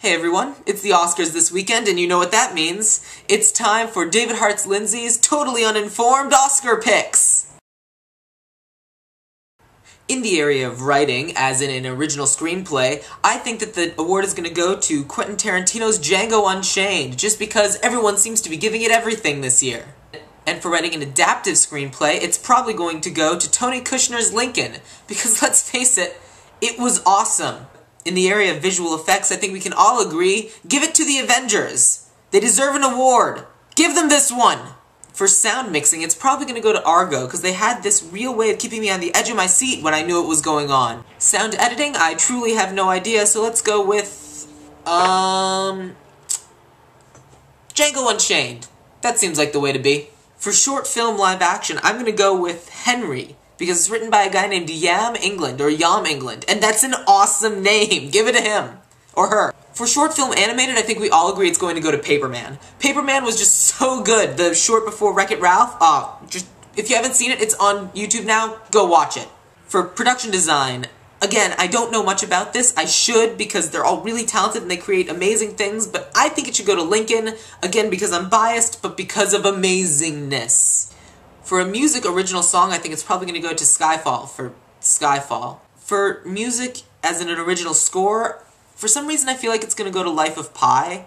Hey everyone, it's the Oscars this weekend, and you know what that means. It's time for David Hearts Lindsey's totally uninformed Oscar picks! In the area of writing, as in an original screenplay, I think that the award is going to go to Quentin Tarantino's Django Unchained, just because everyone seems to be giving it everything this year. And for writing an adaptive screenplay, it's probably going to go to Tony Kushner's Lincoln, because let's face it, it was awesome in the area of visual effects, I think we can all agree, give it to the Avengers. They deserve an award. Give them this one. For sound mixing, it's probably going to go to Argo, because they had this real way of keeping me on the edge of my seat when I knew it was going on. Sound editing, I truly have no idea, so let's go with, um, Django Unchained. That seems like the way to be. For short film live action, I'm going to go with Henry, because it's written by a guy named Yan England, or Yan England, and that's an awesome name. Give it to him. Or her. For short film animated, I think we all agree it's going to go to Paperman. Paperman was just so good. The short before Wreck-It Ralph, uh, just, if you haven't seen it, it's on YouTube now, go watch it. For production design, again, I don't know much about this. I should because they're all really talented and they create amazing things, but I think it should go to Lincoln, again, because I'm biased, but because of amazingness. For a music original song, I think it's probably going to go to Skyfall for Skyfall. For music as an original score, for some reason I feel like it's going to go to Life of Pi.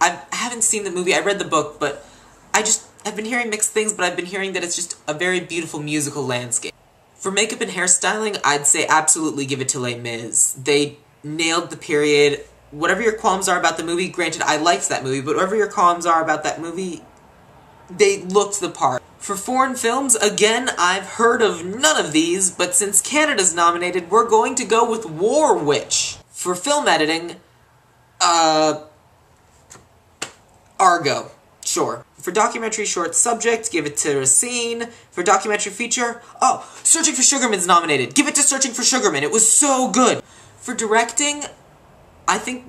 I haven't seen the movie, I read the book, but I just, I've been hearing mixed things, but I've been hearing that it's just a very beautiful musical landscape. For makeup and hairstyling, I'd say absolutely give it to Les Mis. They nailed the period. Whatever your qualms are about the movie, granted I liked that movie, but whatever your qualms are about that movie, they looked the part. For foreign films, again, I've heard of none of these, but since Canada's nominated, we're going to go with War Witch. For film editing, uh... Argo. Sure. For documentary short subject, give it to Racine. For documentary feature, oh, Searching for Sugarman's nominated. Give it to Searching for Sugarman. It was so good. For directing, I think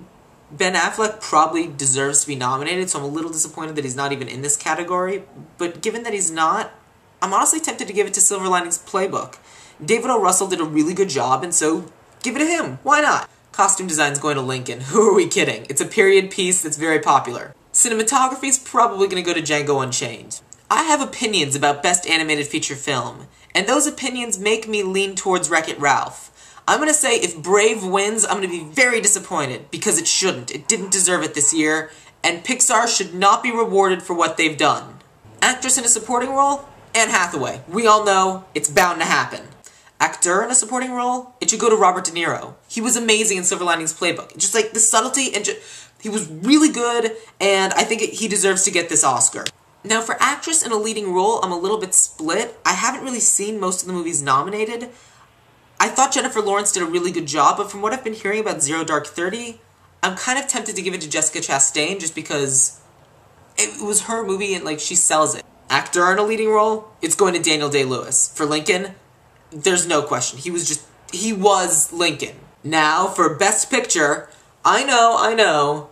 Ben Affleck probably deserves to be nominated, so I'm a little disappointed that he's not even in this category. But given that he's not, I'm honestly tempted to give it to Silver Linings Playbook. David O. Russell did a really good job, and so give it to him. Why not? Costume design's going to Lincoln. Who are we kidding? It's a period piece that's very popular. Cinematography's probably going to go to Django Unchained. I have opinions about Best Animated Feature Film, and those opinions make me lean towards Wreck-It Ralph. I'm going to say if Brave wins, I'm going to be very disappointed because it shouldn't. It didn't deserve it this year, and Pixar should not be rewarded for what they've done. Actress in a supporting role? Anne Hathaway. We all know it's bound to happen. Actor in a supporting role? It should go to Robert De Niro. He was amazing in Silver Linings Playbook. Just like the subtlety and he was really good, and I think it, he deserves to get this Oscar. Now for actress in a leading role, I'm a little bit split. I haven't really seen most of the movies nominated, I thought Jennifer Lawrence did a really good job, but from what I've been hearing about Zero Dark Thirty, I'm kind of tempted to give it to Jessica Chastain just because it was her movie and like she sells it. Actor in a leading role, it's going to Daniel Day-Lewis. For Lincoln, there's no question. He was just, he was Lincoln. Now, for Best Picture, I know, I know,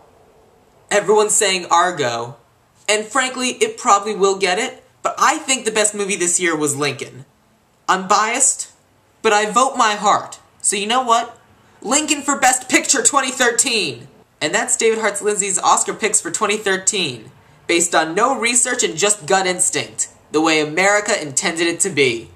everyone's saying Argo, and frankly, it probably will get it, but I think the best movie this year was Lincoln. I'm biased, but I vote my heart. So you know what? Lincoln for Best Picture 2013! And that's David Hearts Lindsey's Oscar picks for 2013, based on no research and just gut instinct, the way America intended it to be.